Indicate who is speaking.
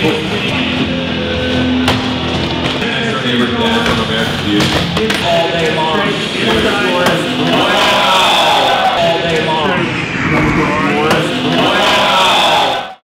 Speaker 1: That's our neighbor's dad from American Beauty. All day
Speaker 2: long.